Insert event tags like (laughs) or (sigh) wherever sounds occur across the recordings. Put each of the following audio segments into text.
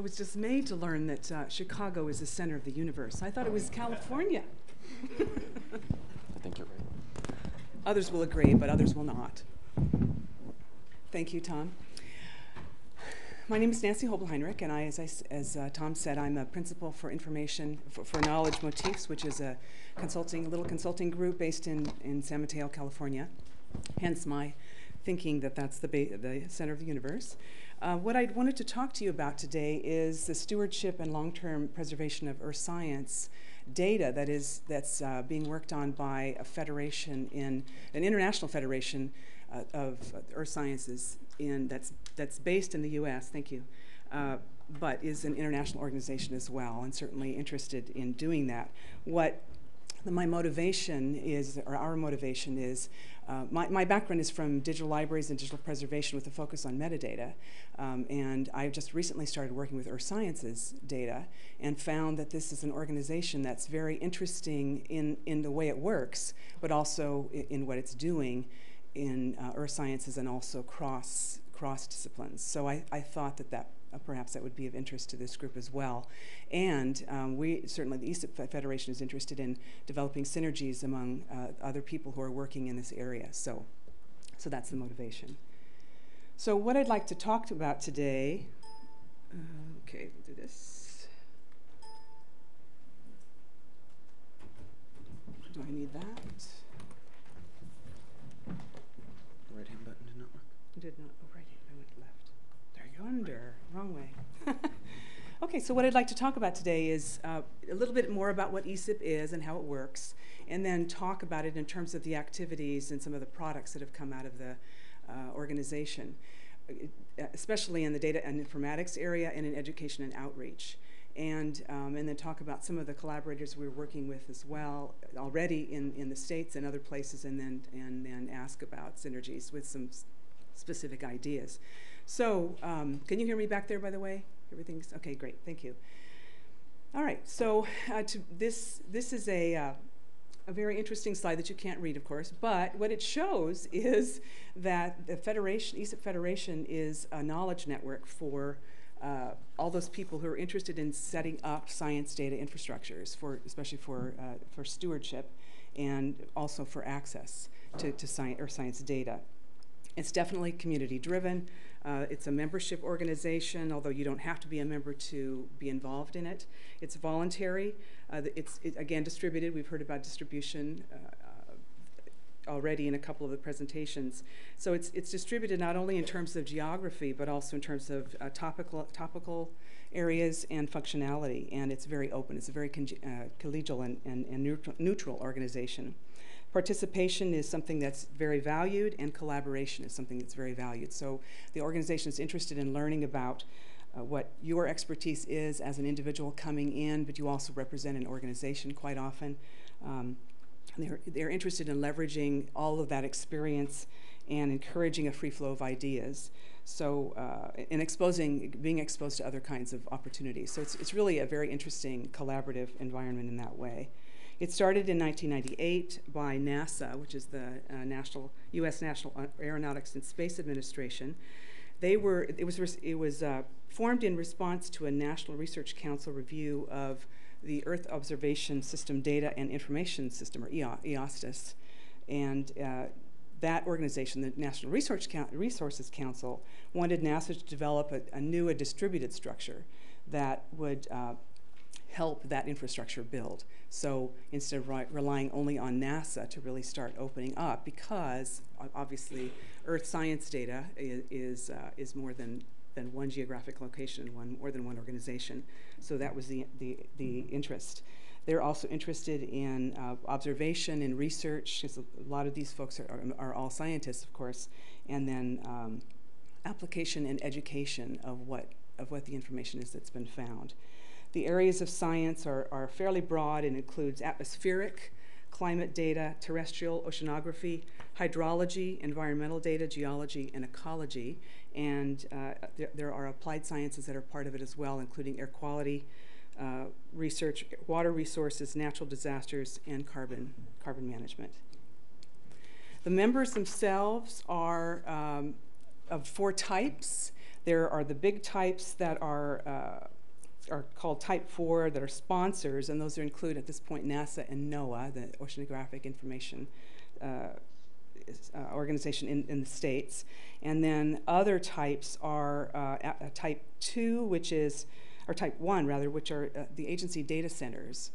I was dismayed to learn that uh, Chicago is the center of the universe. I thought it was California. I think you're right. Others will agree, but others will not. Thank you, Tom. My name is Nancy Hoebelheinrich, and I, as, I, as uh, Tom said, I'm a principal for information for, for, Knowledge Motifs, which is a consulting, little consulting group based in, in San Mateo, California. Hence my thinking that that's the, the center of the universe. Uh, what I wanted to talk to you about today is the stewardship and long-term preservation of earth science data that is that's uh, being worked on by a federation in an international federation uh, of earth sciences in that's that's based in the U.S. Thank you, uh, but is an international organization as well, and certainly interested in doing that. What my motivation is, or our motivation is, uh, my, my background is from digital libraries and digital preservation with a focus on metadata. Um, and I've just recently started working with Earth Sciences data and found that this is an organization that's very interesting in, in the way it works, but also in, in what it's doing in uh, earth sciences and also cross, cross disciplines. So I, I thought that that uh, perhaps that would be of interest to this group as well. And um, we certainly the ESIP Federation is interested in developing synergies among uh, other people who are working in this area. So, so that's the motivation. So what I'd like to talk about today, uh, okay, we'll do this. Do I need that? Right hand button did not work. Did not. Oh, right. I went left. There you go. Wrong way. (laughs) okay, so what I'd like to talk about today is uh, a little bit more about what ESIP is and how it works, and then talk about it in terms of the activities and some of the products that have come out of the uh, organization, uh, especially in the data and informatics area and in education and outreach. And, um, and then talk about some of the collaborators we're working with as well already in, in the States and other places, and then, and then ask about synergies with some specific ideas. So, um, can you hear me back there, by the way? Everything's okay, great, thank you. All right, so uh, this, this is a, uh, a very interesting slide that you can't read, of course, but what it shows (laughs) is that the Federation, ESIP Federation is a knowledge network for uh, all those people who are interested in setting up science data infrastructures, for, especially for, uh, for stewardship and also for access to, to science or science data. It's definitely community driven. Uh, it's a membership organization, although you don't have to be a member to be involved in it. It's voluntary. Uh, it's it, again distributed. We've heard about distribution uh, uh, already in a couple of the presentations. So it's it's distributed not only in terms of geography, but also in terms of uh, topical topical areas and functionality. And it's very open. It's a very uh, collegial and, and, and neutral, neutral organization. Participation is something that's very valued, and collaboration is something that's very valued. So the organization is interested in learning about uh, what your expertise is as an individual coming in, but you also represent an organization quite often. Um, they're, they're interested in leveraging all of that experience and encouraging a free flow of ideas. So, uh, and exposing, being exposed to other kinds of opportunities. So it's, it's really a very interesting collaborative environment in that way. It started in 1998 by NASA, which is the uh, National U.S. National Aeronautics and Space Administration. They were it was it was uh, formed in response to a National Research Council review of the Earth Observation System Data and Information System, or EOSDIS, and uh, that organization, the National Research Resources Council, wanted NASA to develop a, a new, a distributed structure that would uh, help that infrastructure build. So instead of re relying only on NASA to really start opening up, because obviously Earth science data is, is, uh, is more than, than one geographic location, one, more than one organization. So that was the, the, the interest. They're also interested in uh, observation and research, because a lot of these folks are, are, are, all scientists, of course, and then um, application and education of what, of what the information is that's been found. The areas of science are, are fairly broad and includes atmospheric, climate data, terrestrial oceanography, hydrology, environmental data, geology, and ecology. And uh, there, there, are applied sciences that are part of it as well, including air quality uh, research, water resources, natural disasters, and carbon, carbon management. The members themselves are um, of four types. There are the big types that are, uh, are called Type 4 that are sponsors, and those include at this point NASA and NOAA, the Oceanographic Information uh, uh, Organization in, in the States. And then other types are uh, Type 2, which is, or Type 1 rather, which are uh, the agency data centers.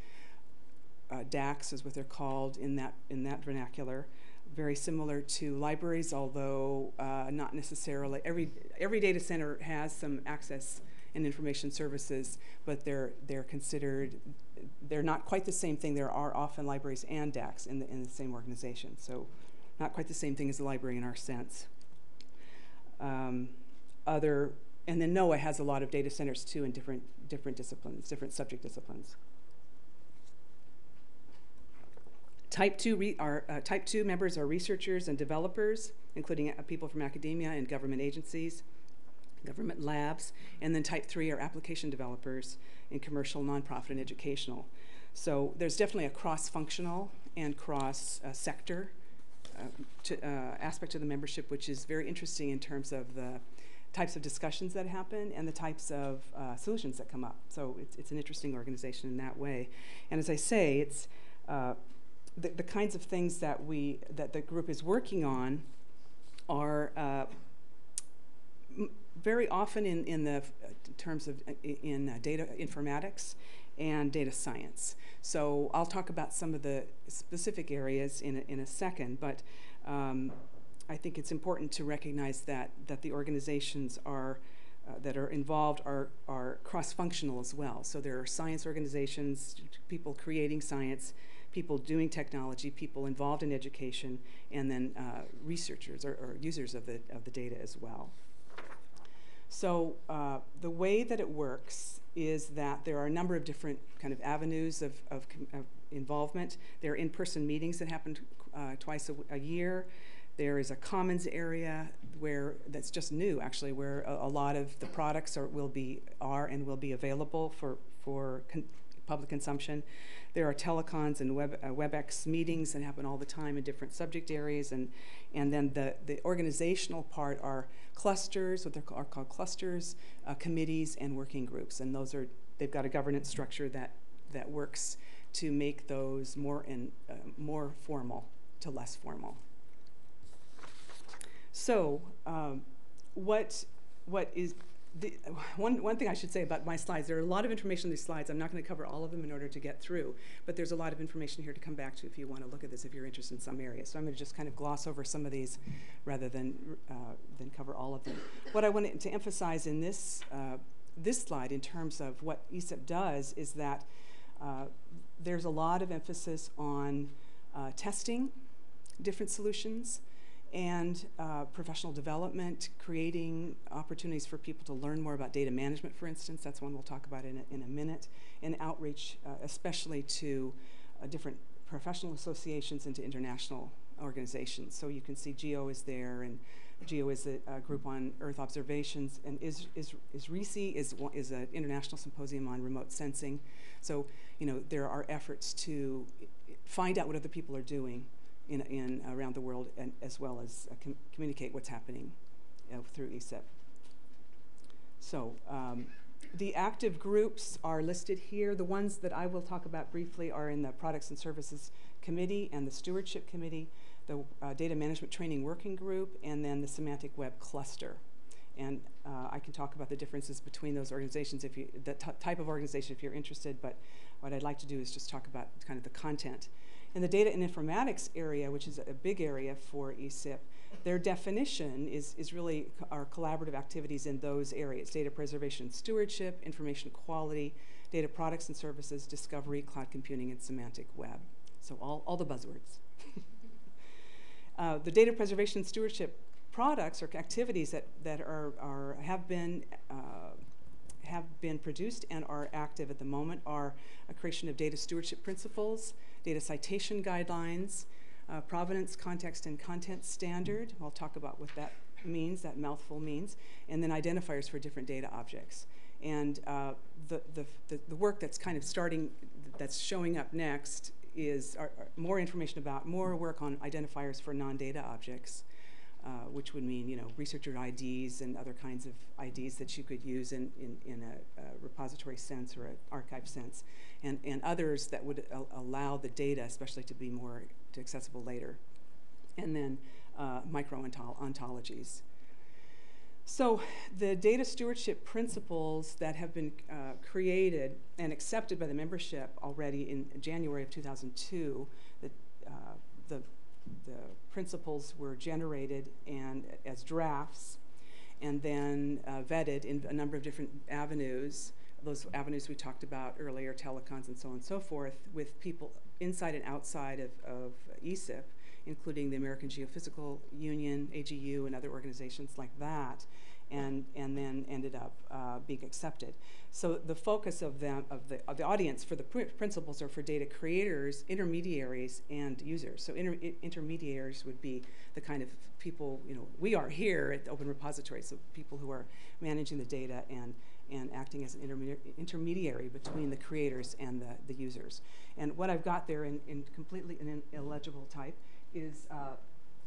Uh, DAACs is what they're called in that, in that vernacular very similar to libraries, although uh, not necessarily. Every, every data center has some access and information services, but they're, they're considered, they're not quite the same thing. There are often libraries and DAACs in the, in the same organization. So not quite the same thing as a library in our sense. Um, other, and then NOAA has a lot of data centers too in different, different disciplines, different subject disciplines. Type 2, re- are, uh, type 2 members are researchers and developers, including uh, people from academia and government agencies, government labs, and then type 3 are application developers in commercial, nonprofit, and educational. So there's definitely a cross functional and cross uh, sector uh, uh, aspect of the membership, which is very interesting in terms of the types of discussions that happen and the types of uh, solutions that come up. So it's, it's an interesting organization in that way. And as I say, it's uh, the, the kinds of things that we that the group is working on are uh, very often in, in the f- terms of uh, in uh, data informatics and data science. So I'll talk about some of the specific areas in a, in a second, but um, I think it's important to recognize that that the organizations are uh, that are involved are, are cross-functional as well. So there are science organizations, people creating science, people doing technology, people involved in education, and then uh, researchers or, or, users of the, of the data as well. So uh, the way that it works is that there are a number of different kind of avenues of, of, of involvement. There are in-person meetings that happen uh, twice a, a, year. There is a commons area where that's just new, actually, where a, a lot of the products are will be are and will be available for for public consumption. There are telecons and web, uh, WebEx meetings that happen all the time in different subject areas, and and then the the organizational part are clusters, what they're are called clusters, uh, committees, and working groups, and those are they've got a governance structure that that works to make those more and uh, more formal to less formal. So, um, what what is the, one, one thing I should say about my slides, there are a lot of information on these slides. I'm not going to cover all of them in order to get through, but there's a lot of information here to come back to if you want to look at this, if you're interested in some areas. So I'm going to just kind of gloss over some of these rather than, uh, than cover all of them. What I wanted to emphasize in this, uh, this slide in terms of what ESIP does is that uh, there's a lot of emphasis on uh, testing different solutions, and uh, professional development, creating opportunities for people to learn more about data management, for instance. That's one we'll talk about in a, in a minute. And outreach, uh, especially to uh, different professional associations and to international organizations. So you can see GEO is there, and GEO is a, a group on Earth observations, and is is ISRISI is is an international symposium on remote sensing. So you know there are efforts to find out what other people are doing in, in around the world, and as well as uh, com communicate what's happening through ESIP. So um, the active groups are listed here. The ones that I will talk about briefly are in the Products and Services Committee and the Stewardship Committee, the uh, Data Management Training Working Group, and then the Semantic Web Cluster. And uh, I can talk about the differences between those organizations if you, the type of organization if you're interested, but what I'd like to do is just talk about kind of the content. In the data and informatics area, which is a big area for ESIP, their definition is, is really our collaborative activities in those areas data preservation stewardship, information quality, data products and services, discovery, cloud computing, and semantic web. So, all, all the buzzwords. (laughs) uh, the data preservation stewardship products or activities that, that are, are, have been uh, have been produced and are active at the moment are a creation of data stewardship principles, data citation guidelines, uh, provenance, context, and content standard. I'll talk about what that means, that mouthful means, and then identifiers for different data objects. And uh, the, the, the, the, work that's kind of starting, that's showing up next is more information about, more work on identifiers for non-data objects. Uh, which would mean, you know, researcher IDs and other kinds of IDs that you could use in, in, in a, a repository sense or an archive sense, and, and others that would al- allow the data, especially to be more to accessible later. And then uh, micro-ontologies. So the data stewardship principles that have been uh, created and accepted by the membership already in January of 2002, that uh, the, the principles were generated and as drafts and then uh, vetted in a number of different avenues. Those avenues we talked about earlier, telecons and so on and so forth, with people inside and outside of, of ESIP including the American Geophysical Union, AGU, and other organizations like that, and, and then ended up uh, being accepted. So the focus of, them, of, the, of the audience for the pr- principles are for data creators, intermediaries, and users. So inter- intermediaries would be the kind of people, you know, we are here at the Open Repository, so people who are managing the data and and acting as an intermedi- intermediary between the creators and the, the users. And what I've got there in, in completely in illegible type is uh,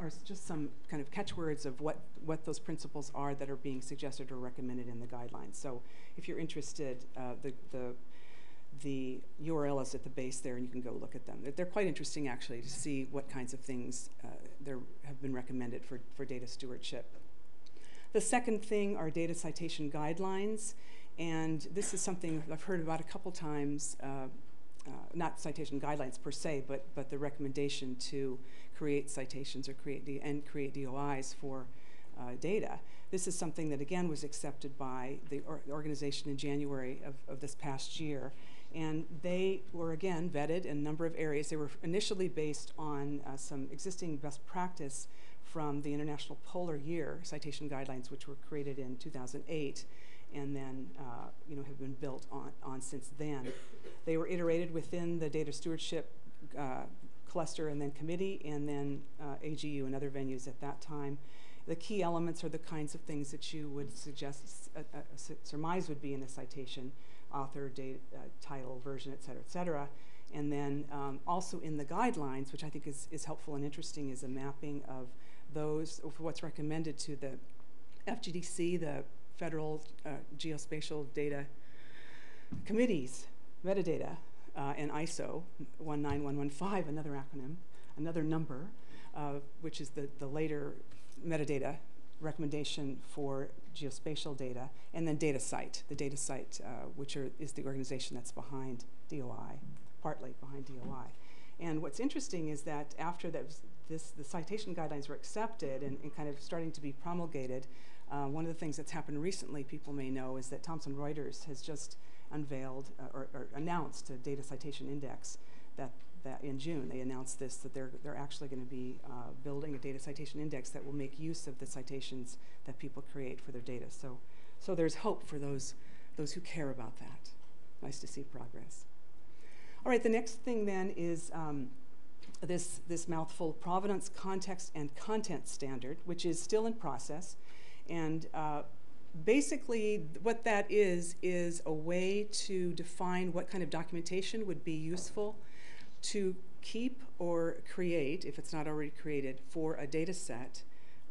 are just some kind of catchwords of what, what those principles are that are being suggested or recommended in the guidelines. So if you're interested, uh, the, the, the URL is at the base there, and you can go look at them. They're, they're quite interesting, actually, to see what kinds of things uh, there have been recommended for, for data stewardship. The second thing are data citation guidelines, and this is something I've heard about a couple times. Uh, uh, not citation guidelines per se, but but the recommendation to create citations or create D- and create DOIs for uh, data. This is something that again was accepted by the, or- organization in January of, of this past year, and they were again vetted in a number of areas. They were initially based on uh, some existing best practice from the International Polar Year citation guidelines, which were created in 2008 and then uh, you know have been built on, on since then. They were iterated within the data stewardship uh, cluster and then committee, and then uh, AGU and other venues at that time. The key elements are the kinds of things that you would suggest, uh, uh, surmise would be in a citation, author, date, uh, title, version, et cetera, et cetera. And then um, also in the guidelines, which I think is, is helpful and interesting, is a mapping of those, of what's recommended to the FGDC, the Federal uh, Geospatial Data Committees, metadata, uh, and ISO 19115, another acronym, another number, uh, which is the, the later metadata recommendation for geospatial data, and then DataCite, the DataCite, uh, which are, is the organization that's behind DOI, partly behind DOI. And what's interesting is that after that, this, the citation guidelines were accepted and, and kind of starting to be promulgated, uh, one of the things that's happened recently, people may know, is that Thomson Reuters has just unveiled uh, or, or announced a data citation index that, that in June they announced this that they're, they're actually going to be uh, building a data citation index that will make use of the citations that people create for their data. So, so there's hope for those, those who care about that. Nice to see progress. All right, the next thing then is um, this, this mouthful provenance, context, and content standard, which is still in process. And uh, basically, what that is, is a way to define what kind of documentation would be useful to keep or create, if it's not already created, for a data set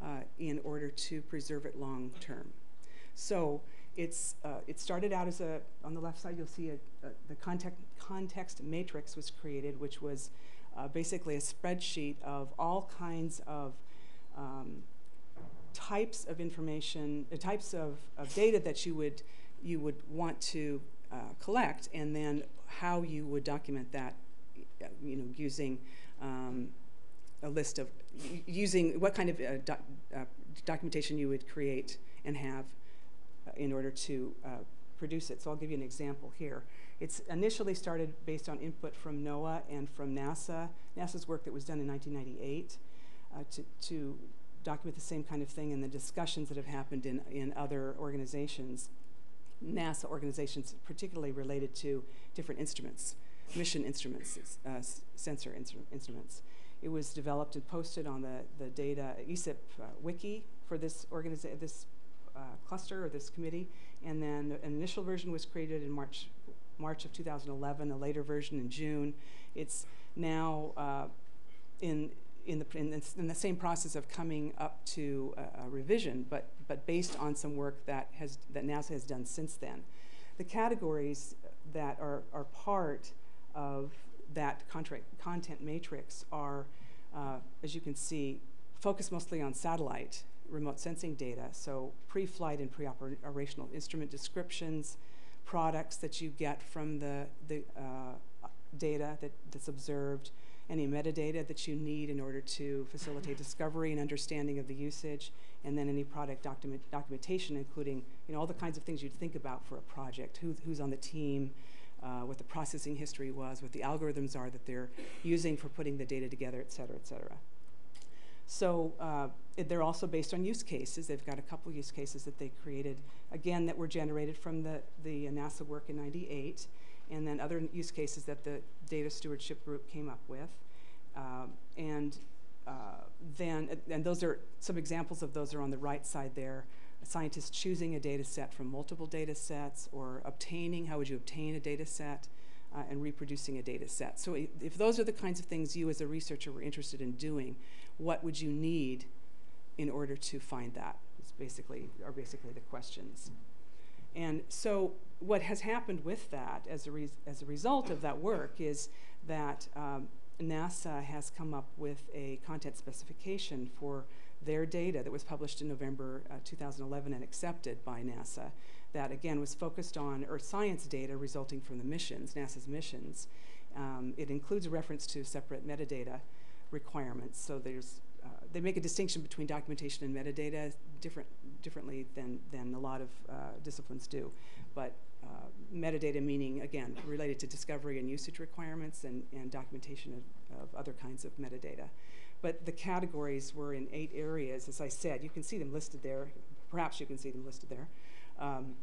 uh, in order to preserve it long term. So it's, uh, it started out as a, on the left side, you'll see a, a, the context, context matrix was created, which was uh, basically a spreadsheet of all kinds of um, types of information, uh, types of, of data that you would, you would want to uh, collect, and then how you would document that, you know, using um, a list of, using what kind of uh, doc, uh, documentation you would create and have uh, in order to produce it. So I'll give you an example here. It's initially started based on input from NOAA and from NASA, NASA's work that was done in 1998 uh, to, to document the same kind of thing in the discussions that have happened in, in other organizations, NASA organizations, particularly related to different instruments, mission instruments, uh, sensor instru instruments. It was developed and posted on the, the data ESIP uh, wiki for this organiza- this uh, cluster or this committee, and then an initial version was created in March March of 2011, a later version in June. It's now uh, in in the, in the, in the same process of coming up to a, a revision, but, but based on some work that, has, that NASA has done since then. The categories that are, are part of that contract, content matrix are, uh, as you can see, focused mostly on satellite remote sensing data, so pre-flight and pre-operational instrument descriptions, products that you get from the, the uh, data that, that's observed, any metadata that you need in order to facilitate discovery and understanding of the usage, and then any product document, documentation, including you know all the kinds of things you'd think about for a project, who, who's on the team, uh, what the processing history was, what the algorithms are that they're using for putting the data together, et cetera, et cetera. So uh, they're also based on use cases. They've got a couple use cases that they created, again, that were generated from the, the NASA work in 98, and then other use cases that the data stewardship group came up with. Um, and uh, then, and those are, some examples of those are on the right side there. Scientists choosing a data set from multiple data sets or obtaining, how would you obtain a data set? Uh, and reproducing a data set. So if those are the kinds of things you as a researcher were interested in doing, what would you need in order to find that? It's basically are basically the questions. And so what has happened with that as a, as a result of that work is that um, NASA has come up with a content specification for their data that was published in November uh, 2011 and accepted by NASA that again was focused on earth science data resulting from the missions, NASA's missions. Um, it includes a reference to separate metadata requirements. So there's, they make a distinction between documentation and metadata different, differently than, than a lot of uh, disciplines do. But uh, metadata meaning, again, related to discovery and usage requirements and, and documentation of, of other kinds of metadata. But the categories were in eight areas, as I said. You can see them listed there. Perhaps you can see them listed there. Um,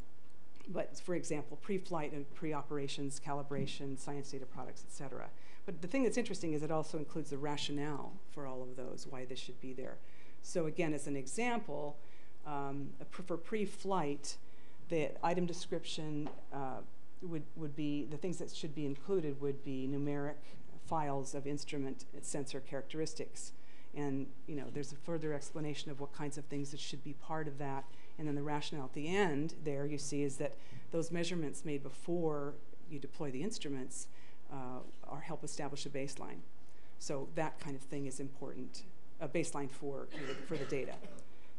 but for example, pre-flight and pre-operations, calibration, science data products, et cetera. But the thing that's interesting is it also includes the rationale for all of those, why this should be there. So again, as an example, um, for pre-flight, the item description uh, would, would be, the things that should be included would be numeric files of instrument sensor characteristics. And you know, there's a further explanation of what kinds of things that should be part of that. And then the rationale at the end there you see is that those measurements made before you deploy the instruments or help establish a baseline. So that kind of thing is important, a baseline for, for the data.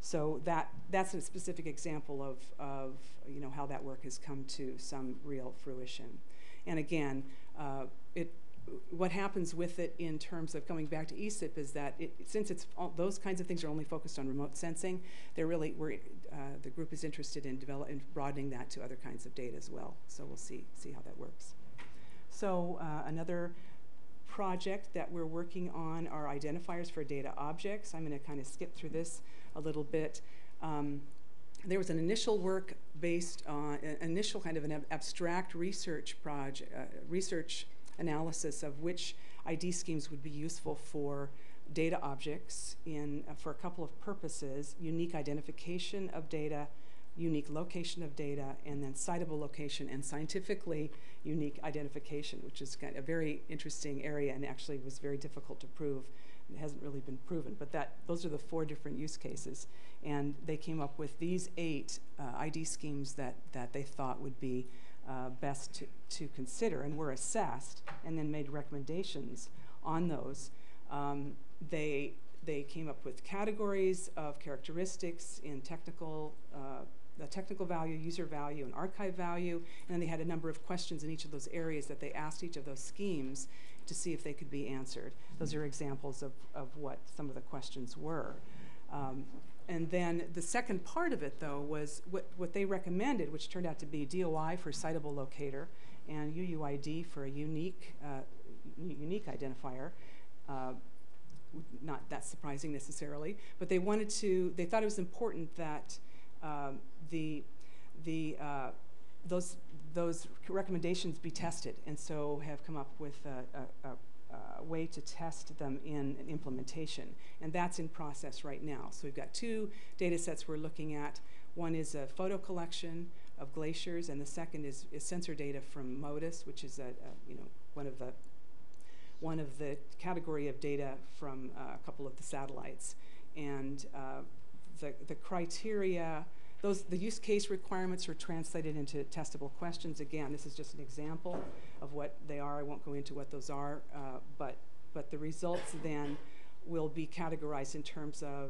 So that, that's a specific example of, of you know, how that work has come to some real fruition. And again, uh, it, what happens with it in terms of coming back to ESIP is that it, since it's all, those kinds of things are only focused on remote sensing, they're really we're, uh, the group is interested in developing broadening that to other kinds of data as well. So we'll see see how that works. So uh, another project that we're working on are identifiers for data objects. I'm going to kind of skip through this a little bit. Um, there was an initial work based on an initial kind of an ab abstract research project, uh, research analysis of which ID schemes would be useful for data objects in uh, for a couple of purposes: unique identification of data unique location of data, and then citable location and scientifically unique identification, which is kind of a very interesting area and actually was very difficult to prove. It hasn't really been proven, but that those are the four different use cases, and they came up with these eight uh, ID schemes that that they thought would be uh, best to, to consider, and were assessed, and then made recommendations on those. Um, they they came up with categories of characteristics in technical uh, the technical value, user value, and archive value. And then they had a number of questions in each of those areas that they asked each of those schemes to see if they could be answered. Those are examples of, of what some of the questions were. Um, and then the second part of it, though, was what, what they recommended, which turned out to be DOI for citable locator and UUID for a unique, uh, unique identifier. Uh, not that surprising necessarily, but they wanted to, they thought it was important that um, those, those recommendations be tested, and so have come up with a, a, a, a way to test them in an implementation. And that's in process right now. So we've got two data sets we're looking at. One is a photo collection of glaciers, and the second is, is sensor data from MODIS, which is a, you know, one of the one of the category of data from uh, a couple of the satellites. And uh, the, the criteria, those, the use case requirements are translated into testable questions. Again, this is just an example of what they are. I won't go into what those are, uh, but, but the results then will be categorized in terms of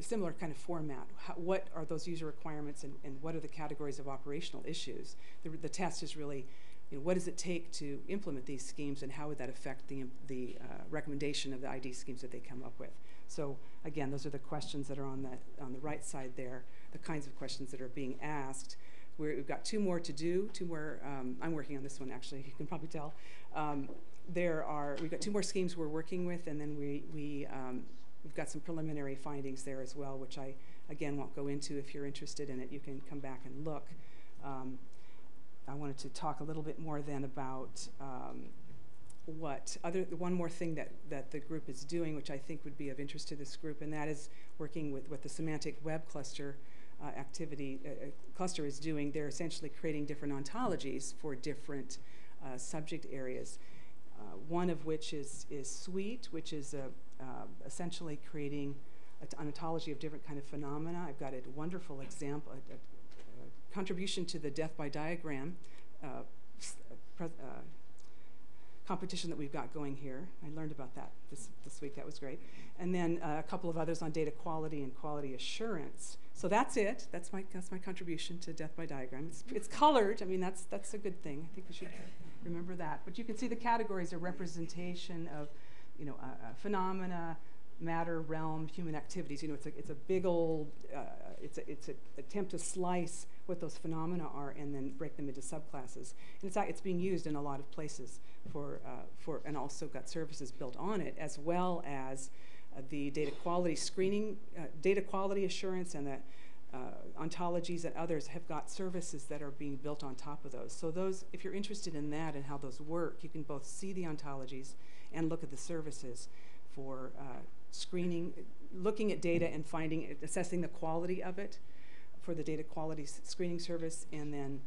similar kind of format. How, what are those user requirements and, and what are the categories of operational issues? The, the test is really, you know, what does it take to implement these schemes and how would that affect the, the uh, recommendation of the ID schemes that they come up with? So again, those are the questions that are on the, on the right side there, the kinds of questions that are being asked. we have got two more to do, two more, um, I'm working on this one actually, (laughs) you can probably tell. Um, there are, we've got two more schemes we're working with and then we, we um, we've got some preliminary findings there as well, which I, again, won't go into. If you're interested in it, you can come back and look. Um, I wanted to talk a little bit more then about um, what other one more thing that that the group is doing, which I think would be of interest to this group, and that is working with what the semantic web cluster uh, activity uh, uh cluster is doing. They're essentially creating different ontologies for different uh, subject areas. Uh, one of which is is SWEET, which is a, uh, essentially creating an ontology of different kind of phenomena. I've got a wonderful example, a, a, a contribution to the death by diagram competition that we've got going here. I learned about that this, this week. That was great. And then uh, a couple of others on data quality and quality assurance. So that's it. That's my, that's my contribution to death by diagram. It's, it's colored. I mean, that's, that's a good thing. I think we should remember that. But you can see the categories are representation of you know, uh, phenomena, matter, realm, human activities. You know, it's a, it's a big old, uh, it's, a, it's an attempt to slice what those phenomena are and then break them into subclasses. And it's, it's being used in a lot of places for, uh, for, and also got services built on it, as well as the data quality screening, uh, data quality assurance and the uh, ontologies and others have got services that are being built on top of those. So those, if you're interested in that and how those work, you can both see the ontologies and look at the services for uh, screening, looking at data and finding, assessing the quality of it for the data quality screening service. And then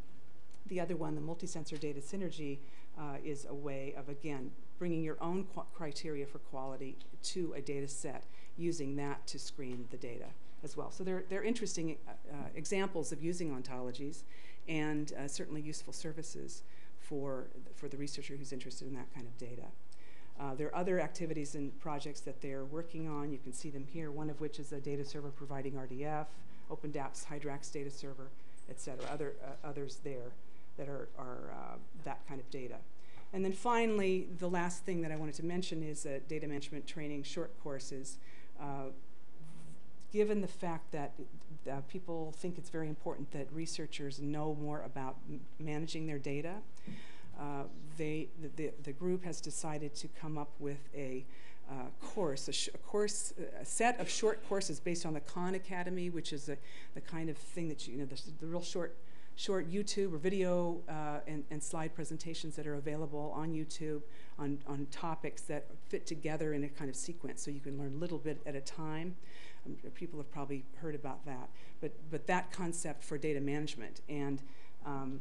the other one, the multi-sensor data synergy, uh, is a way of, again, bringing your own criteria for quality to a data set, using that to screen the data as well. So they're, they're interesting uh, uh, examples of using ontologies and uh, certainly useful services for, for the researcher who's interested in that kind of data. Uh, there are other activities and projects that they're working on. You can see them here, one of which is a data server providing RDF, OPeNDAP's Hyrax data server, et cetera, other, uh, others there that are, are uh, that kind of data. And then finally, the last thing that I wanted to mention is uh, data management training short courses. Uh, given the fact that uh, people think it's very important that researchers know more about managing their data, uh, they, the, the, the, group has decided to come up with a uh, course, a, a, course, a set of short courses based on the Khan Academy, which is a, the kind of thing that you, you know, the, the real short, short YouTube or video uh, and, and, slide presentations that are available on YouTube on, on topics that fit together in a kind of sequence, so you can learn a little bit at a time. Um, people have probably heard about that, but but that concept for data management and um,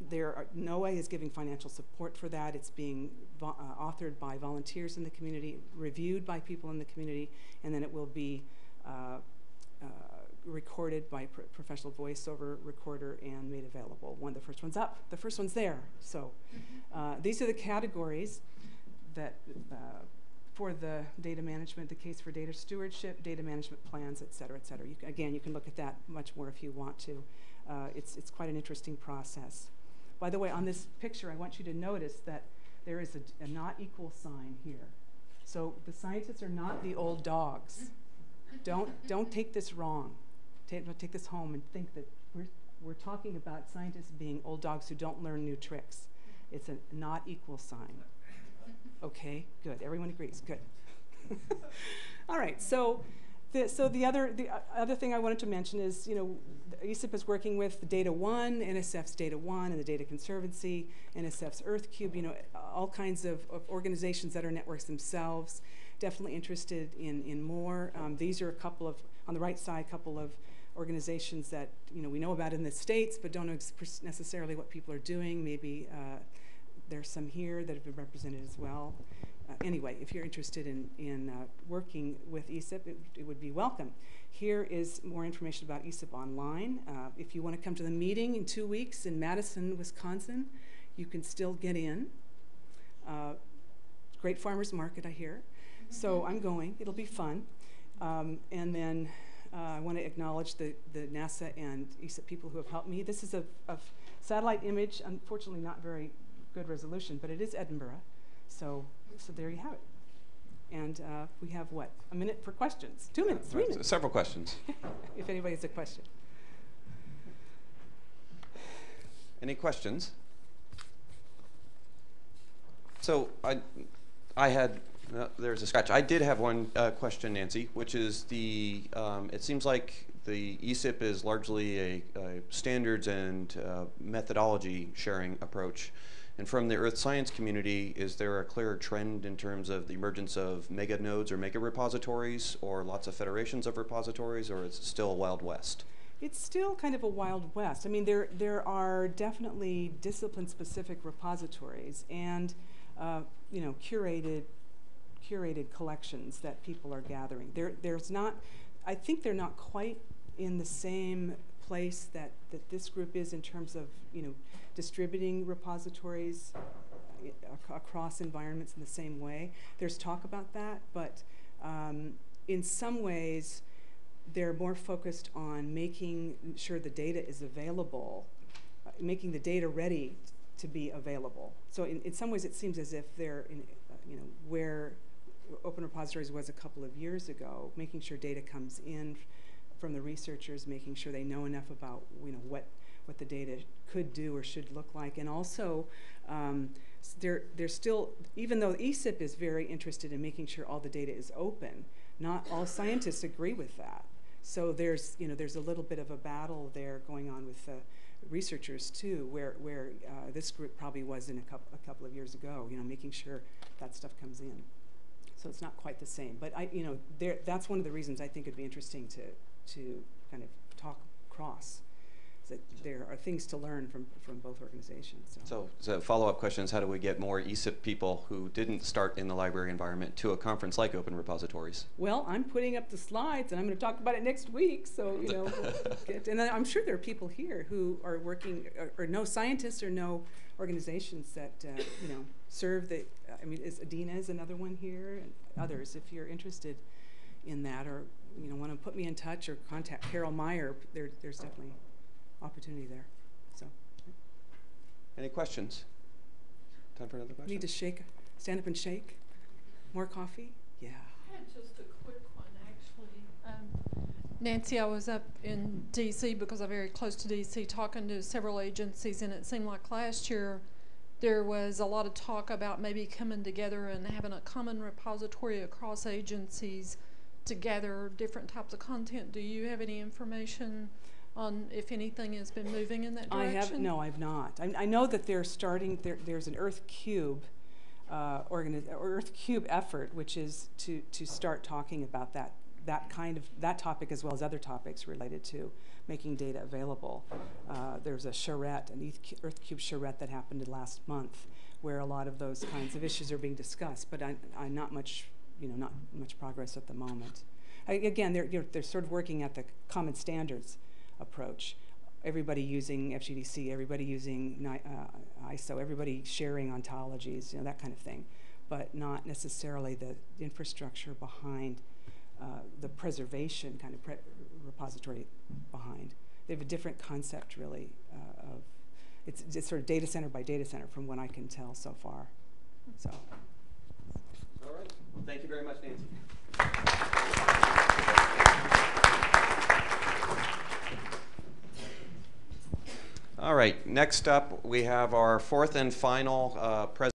there are, NOAA is giving financial support for that. It's being uh, authored by volunteers in the community, reviewed by people in the community, and then it will be uh, uh, recorded by pr professional voiceover recorder and made available. One, of the first one's up, the first one's there. So uh, these are the categories that uh, for the data management, the case for data stewardship, data management plans, et cetera, et cetera. You, again, you can look at that much more if you want to. Uh, it's, it's quite an interesting process. By the way, on this picture, I want you to notice that there is a, a not equal sign here. So the scientists are not the old dogs. Don't, don't take this wrong. Take, take this home and think that we're, we're talking about scientists being old dogs who don't learn new tricks. It's a not equal sign. Okay, good. Everyone agrees. Good. (laughs) All right, so the, so the other, the other thing I wanted to mention is, you know, ESIP is working with DataONE, NSF's DataONE, and the Data Conservancy, NSF's EarthCube, you know, all kinds of, of organizations that are networks themselves. Definitely interested in, in more. Um, these are a couple of, on the right side, a couple of organizations that, you know, we know about in the States, but don't know necessarily what people are doing. Maybe uh, there's some here that have been represented as well. uh, anyway, if you're interested in, in uh, working with ESIP, it, it would be welcome. Here is more information about ESIP online. Uh, if you want to come to the meeting in two weeks in Madison, Wisconsin, you can still get in. Uh, great farmers market, I hear. So I'm going. It'll be fun. Um, and then uh, I want to acknowledge the, the NASA and ESIP people who have helped me. This is a satellite image, unfortunately not very good resolution, but it is Edinburgh. So, so there you have it. And uh, we have what? A minute for questions? Two minutes, three minutes, Several questions. (laughs) if anybody has a question. Any questions? So I, I had, uh, there's a scratch. I did have one uh, question, Nancy, which is the, um, it seems like the ESIP is largely a, a standards and uh, methodology sharing approach. And from the earth science community, is there a clear trend in terms of the emergence of mega nodes or mega repositories or lots of federations of repositories, or is it still a Wild West? It's still kind of a wild west. I mean, there there are definitely discipline-specific repositories and uh, you know curated curated collections that people are gathering. There there's not. I think they're not quite in the same place that that this group is in terms of you know distributing repositories uh, ac- across environments in the same way. There's talk about that, but um, in some ways they're more focused on making sure the data is available, uh, making the data ready to be available. So in, in some ways, it seems as if they're in, uh, you know, where Open Repositories was a couple of years ago, making sure data comes in from the researchers, making sure they know enough about, you know, what what the data could do or should look like, and also. Um, they're, they're still, even though ESIP is very interested in making sure all the data is open, not all scientists agree with that. So there's, you know, there's a little bit of a battle there going on with the researchers too, where, where uh, this group probably was in a couple, a couple of years ago, you know, making sure that stuff comes in. So it's not quite the same, but I, you know, there, that's one of the reasons I think it'd be interesting to, to kind of talk cross. That there are things to learn from, from both organizations. So. So, so follow-up question is how do we get more ESIP people who didn't start in the library environment to a conference like Open Repositories? Well, I'm putting up the slides, and I'm going to talk about it next week. So you know, (laughs) get, and I'm sure there are people here who are working, or, or know scientists or know organizations that uh, you know serve the. I mean, is Adina is another one here, and others. If you're interested in that, or you know, want to put me in touch or contact Carol Meyer, there, there's definitely opportunity there. So Any questions? Time for another question? need to shake, stand up and shake. More coffee? Yeah. I had just a quick one, actually. Um, Nancy, I was up in DC because I'm very close to DC, talking to several agencies, and it seemed like last year there was a lot of talk about maybe coming together and having a common repository across agencies to gather different types of content. Do you have any information on if anything has been moving in that direction? I have no, I've not. I, I know that they're starting. There, there's an Earth Cube, uh, Earth Cube effort, which is to to start talking about that that kind of that topic as well as other topics related to making data available. Uh, there's a charrette, an Earth Cube charrette that happened last month, where a lot of those kinds of issues are being discussed. But I, I not much, you know, not much progress at the moment. I, again, they're, they're they're sort of working at the common standards approach. Everybody using FGDC, everybody using uh, ISO, everybody sharing ontologies, you know, that kind of thing, but not necessarily the infrastructure behind uh, the preservation kind of pre- repository behind. They have a different concept, really, uh, of it's, it's sort of data center by data center, from what I can tell so far. So. All right. Well, thank you very much, Nancy. All right, next up, we have our fourth and final uh, presentation